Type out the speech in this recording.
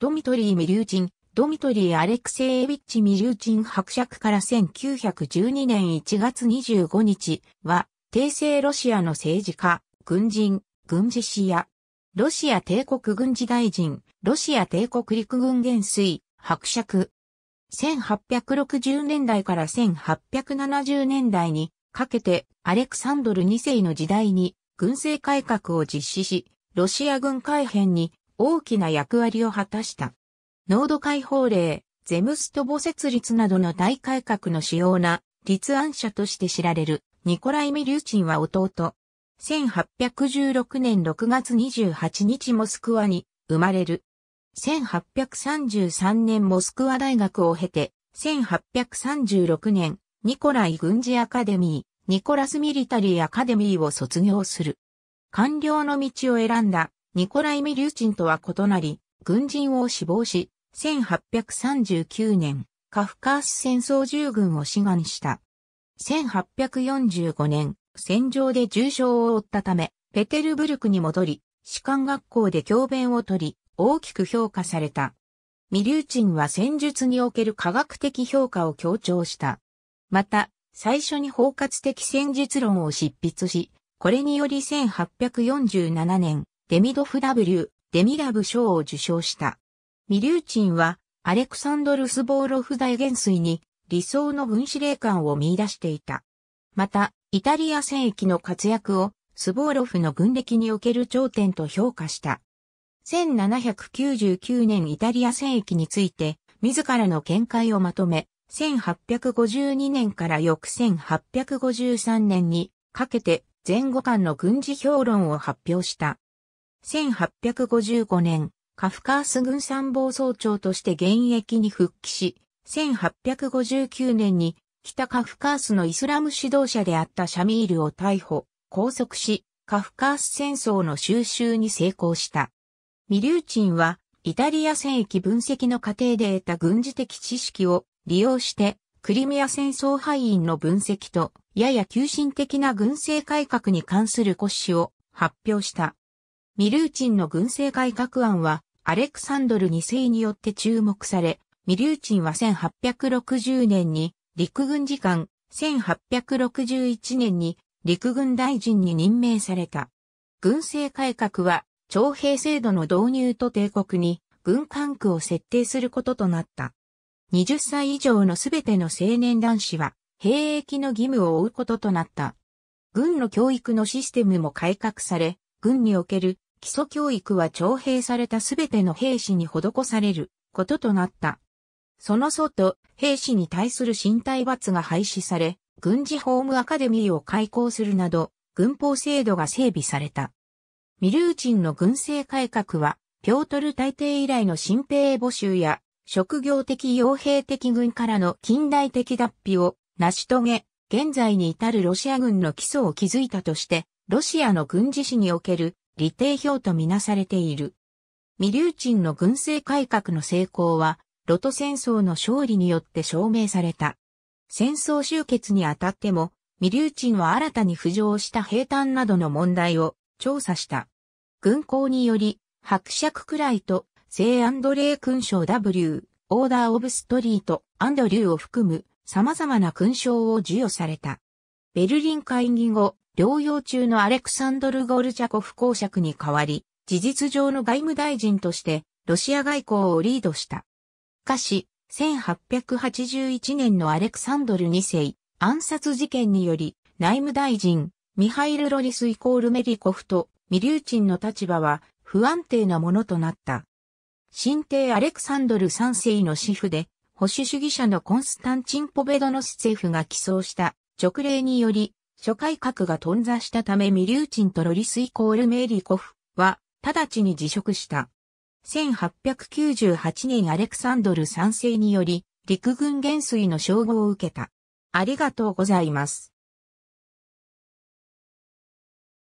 ドミトリー・ミリューチン、ドミトリー・アレクセイエビッチ・ミリューチン伯爵から1912年1月25日は、帝政ロシアの政治家、軍人、軍事士や、ロシア帝国軍事大臣、ロシア帝国陸軍元帥、伯爵。1860年代から1870年代にかけてアレクサンドル2世の時代に軍政改革を実施し、ロシア軍改編に大きな役割を果たした。濃度解放令、ゼムストボ設立などの大改革の主要な立案者として知られるニコライ・ミリューチンは弟。1816年6月28日モスクワに生まれる。1833年モスクワ大学を経て、1836年、ニコライ軍事アカデミー、ニコラスミリタリーアカデミーを卒業する。官僚の道を選んだニコライ・ミリューチンとは異なり、軍人を死亡し、1839年、カフカース戦争従軍を志願した。1845年、戦場で重傷を負ったため、ペテルブルクに戻り、士官学校で教鞭を取り、大きく評価された。ミリューチンは戦術における科学的評価を強調した。また、最初に包括的戦術論を執筆し、これにより1847年、デミドフ W、デミラブ賞を受賞した。ミリューチンは、アレクサンドル・スボーロフ大元帥に理想の軍司令官を見出していた。また、イタリア戦役の活躍をスボーロフの軍歴における頂点と評価した。1799年イタリア戦役について、自らの見解をまとめ、1852年から翌1853年にかけて前後間の軍事評論を発表した。1855年、カフカース軍参謀総長として現役に復帰し、1859年に北カフカースのイスラム指導者であったシャミールを逮捕、拘束し、カフカース戦争の収集に成功した。ミリューチンは、イタリア戦役分析の過程で得た軍事的知識を利用して、クリミア戦争敗因の分析と、やや急進的な軍政改革に関する骨子を発表した。ミルーチンの軍政改革案は、アレクサンドル2世によって注目され、ミリューチンは1860年に陸軍次官、1861年に陸軍大臣に任命された。軍政改革は徴兵制度の導入と帝国に軍管区を設定することとなった。20歳以上のすべての青年男子は兵役の義務を負うこととなった。軍の教育のシステムも改革され、軍における基礎教育は徴兵されたすべての兵士に施されることとなった。その外、兵士に対する身体罰が廃止され、軍事ホームアカデミーを開校するなど、軍法制度が整備された。ミルーチンの軍政改革は、ピョートル大帝以来の新兵募集や、職業的傭兵的軍からの近代的脱皮を成し遂げ、現在に至るロシア軍の基礎を築いたとして、ロシアの軍事史における利定表とみなされている。ミリューチンの軍政改革の成功は、ロト戦争の勝利によって証明された。戦争終結にあたっても、ミリューチンは新たに浮上した兵隊などの問題を調査した。軍港により、伯爵くらいと、聖アンドレー勲章 W、オーダーオブストリート、アンドリューを含む様々な勲章を授与された。ベルリン会議後、療養中のアレクサンドル・ゴルチャコフ公爵に代わり、事実上の外務大臣として、ロシア外交をリードした。しかし、1881年のアレクサンドル2世暗殺事件により、内務大臣、ミハイル・ロリスイコールメリコフとミリューチンの立場は不安定なものとなった。新帝アレクサンドル3世の支府で、保守主義者のコンスタンチン・ポベドノス政府が起草した直令により、諸改革が頓挫したためミリューチンとロリスイコールメイリコフは直ちに辞職した。1898年アレクサンドル3世により陸軍元帥の称号を受けた。ありがとうございます。